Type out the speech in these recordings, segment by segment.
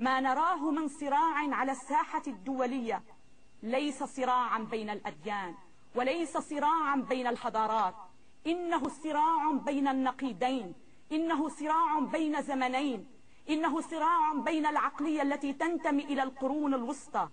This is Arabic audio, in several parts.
ما نراه من صراع على الساحة الدولية. ليس صراعا بين الأديان وليس صراعا بين الحضارات. إنه صراع بين النقيضين إنه صراع بين زمنين إنه صراع بين العقلية التي تنتمي إلى القرون الوسطى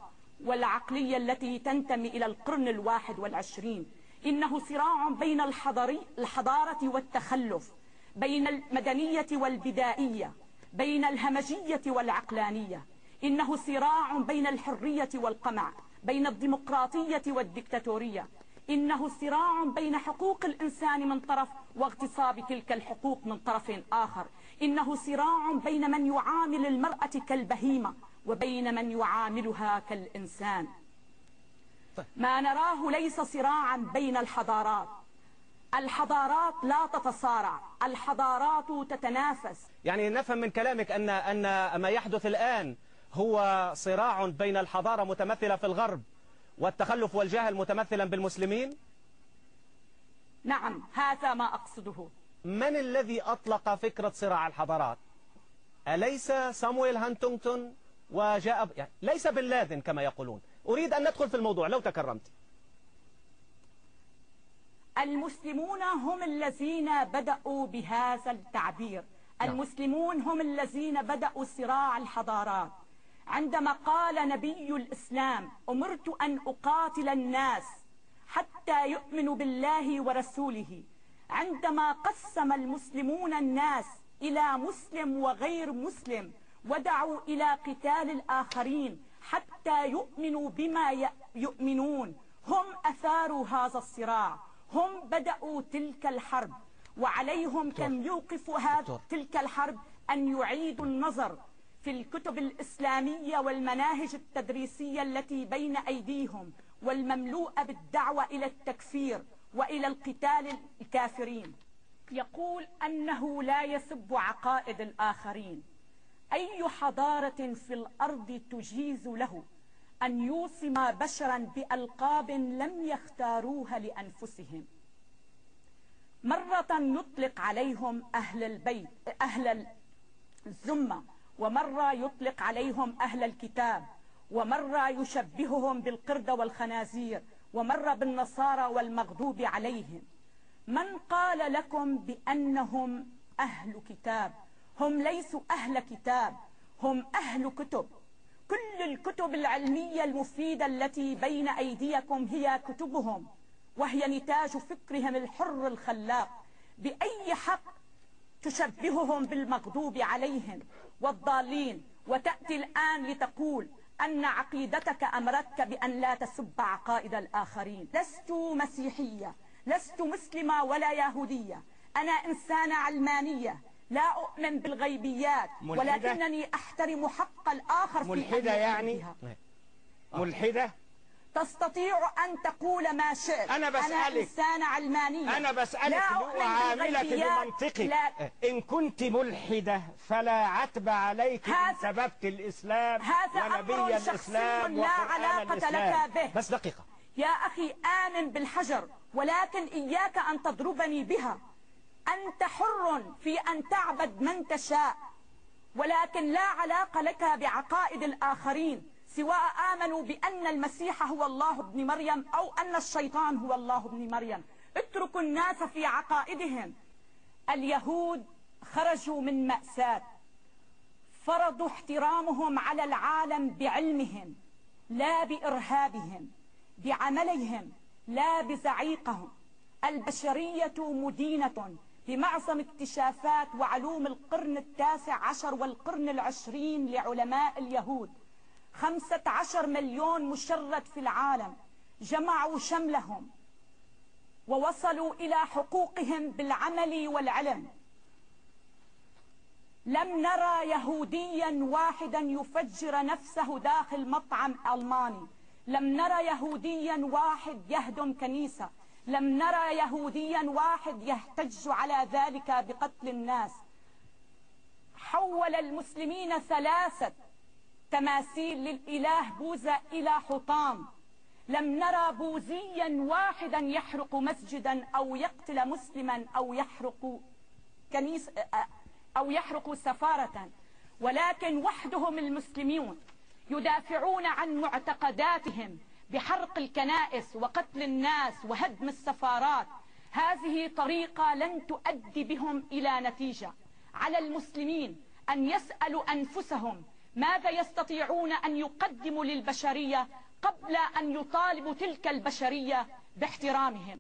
والعقلية التي تنتمي إلى القرن الواحد والعشرين. إنه صراع بين الحضري الحضارة والتخلف بين المدنية والبدائية. بين الهمجية والعقلانية. إنه صراع بين الحرية والقمع بين الديمقراطية والديكتاتورية إنه صراع بين حقوق الإنسان من طرف واغتصاب تلك الحقوق من طرف آخر. إنه صراع بين من يعامل المرأة كالبهيمة وبين من يعاملها كالإنسان. ما نراه ليس صراعا بين الحضارات. الحضارات لا تتصارع الحضارات تتنافس. يعني نفهم من كلامك أن, أن ما يحدث الآن هو صراع بين الحضارة متمثلة في الغرب والتخلف والجهل متمثلا بالمسلمين؟ نعم هذا ما أقصده. من الذي أطلق فكرة صراع الحضارات؟ أليس سامويل هانتونغتون وجاء يعني ليس بن لادن كما يقولون. أريد أن ندخل في الموضوع لو تكرمت. المسلمون هم الذين بدأوا بهذا التعبير. نعم. المسلمون هم الذين بدأوا صراع الحضارات. عندما قال نبي الإسلام أمرت أن أقاتل الناس حتى يؤمنوا بالله ورسوله. عندما قسم المسلمون الناس إلى مسلم وغير مسلم ودعوا إلى قتال الآخرين حتى يؤمنوا بما يؤمنون هم أثاروا هذا الصراع. هم بدأوا تلك الحرب وعليهم كم يوقف هذا تلك الحرب أن يعيدوا النظر في الكتب الإسلامية والمناهج التدريسية التي بين أيديهم والمملوءة بالدعوة إلى التكفير وإلى القتال الكافرين. يقول أنه لا يسب عقائد الآخرين. أي حضارة في الأرض تجيز له؟ أن يوصم بشرا بألقاب لم يختاروها لأنفسهم. مرة يطلق عليهم أهل البيت أهل الزمة ومرة يطلق عليهم أهل الكتاب ومرة يشبههم بالقردة والخنازير ومرة بالنصارى والمغضوب عليهم. من قال لكم بأنهم أهل كتاب؟ هم ليسوا أهل كتاب هم أهل كتب. كل الكتب العلمية المفيدة التي بين أيديكم هي كتبهم وهي نتاج فكرهم الحر الخلاق بأي حق تشبههم بالمغضوب عليهم والضالين. وتأتي الآن لتقول أن عقيدتك أمرتك بأن لا تسب عقائد الآخرين. لست مسيحية لست مسلمة ولا يهودية. أنا إنسانة علمانية. لا أؤمن بالغيبيات ملحدة. ولكنني أحترم حق الآخر في ملحدة يعني؟ ملحدة؟ تستطيع أن تقول ما شئت. أنا بسألك. أنا إنسانة علمانية. أنا بسألك وعاملك بمنطقي لا. إن كنت ملحدة فلا عتب عليك إن سببت الإسلام هذا ونبي الإسلام لا علاقة الإسلام. لك به. بس دقيقة. يا أخي آمن بالحجر ولكن إياك أن تضربني بها. أنت حر في أن تعبد من تشاء ولكن لا علاقة لك بعقائد الآخرين سواء آمنوا بأن المسيح هو الله ابن مريم أو أن الشيطان هو الله ابن مريم. اتركوا الناس في عقائدهم. اليهود خرجوا من مأساة فرضوا احترامهم على العالم بعلمهم لا بإرهابهم بعملهم لا بزعيقهم. البشرية مدينة بمعظم اكتشافات وعلوم القرن التاسع عشر والقرن العشرين لعلماء اليهود خمسة عشر مليون مشرد في العالم جمعوا شملهم ووصلوا إلى حقوقهم بالعمل والعلم. لم نرى يهوديا واحدا يفجر نفسه داخل مطعم ألماني. لم نرى يهوديا واحد يهدم كنيسة. لم نرى يهوديا واحد يحتج على ذلك بقتل الناس. حول المسلمين ثلاثة تماثيل للإله بوذا إلى حطام. لم نرى بوذيا واحدا يحرق مسجدا أو يقتل مسلما أو يحرق كنيس أو يحرق سفارة. ولكن وحدهم المسلمون يدافعون عن معتقداتهم. بحرق الكنائس وقتل الناس وهدم السفارات. هذه طريقة لن تؤدي بهم إلى نتيجة. على المسلمين أن يسألوا أنفسهم ماذا يستطيعون أن يقدموا للبشرية قبل أن يطالبوا تلك البشرية باحترامهم.